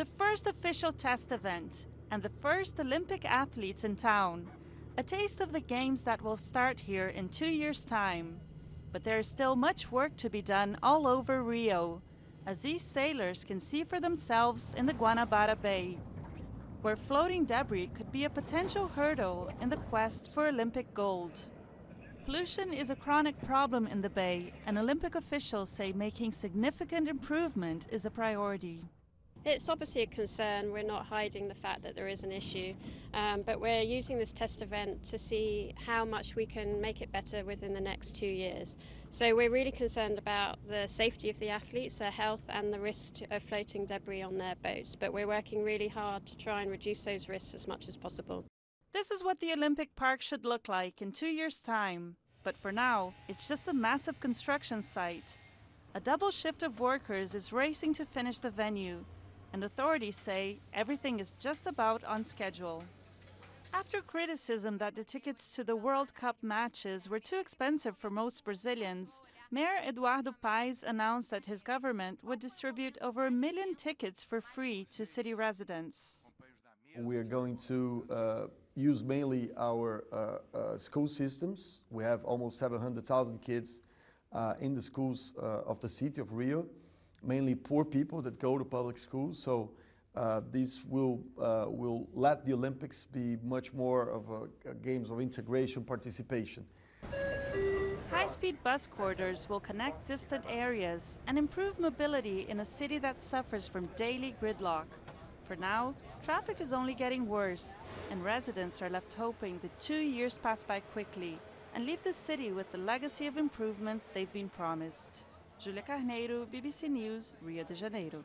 The first official test event and the first Olympic athletes in town. A taste of the games that will start here in two years' time. But there is still much work to be done all over Rio, as these sailors can see for themselves in the Guanabara Bay, where floating debris could be a potential hurdle in the quest for Olympic gold. Pollution is a chronic problem in the Bay, and Olympic officials say making significant improvement is a priority. It's obviously a concern. We're not hiding the fact that there is an issue, um, but we're using this test event to see how much we can make it better within the next two years. So we're really concerned about the safety of the athletes, their health, and the risk of floating debris on their boats. But we're working really hard to try and reduce those risks as much as possible. This is what the Olympic Park should look like in two years' time. But for now, it's just a massive construction site. A double shift of workers is racing to finish the venue and authorities say everything is just about on schedule. After criticism that the tickets to the World Cup matches were too expensive for most Brazilians, Mayor Eduardo Paes announced that his government would distribute over a million tickets for free to city residents. We are going to uh, use mainly our uh, uh, school systems. We have almost 700,000 kids uh, in the schools uh, of the city of Rio mainly poor people that go to public schools. So uh, this will, uh, will let the Olympics be much more of a, a games of integration participation. High-speed bus corridors will connect distant areas and improve mobility in a city that suffers from daily gridlock. For now, traffic is only getting worse, and residents are left hoping the two years pass by quickly and leave the city with the legacy of improvements they've been promised. Júlia Carneiro, BBC News, Rio de Janeiro.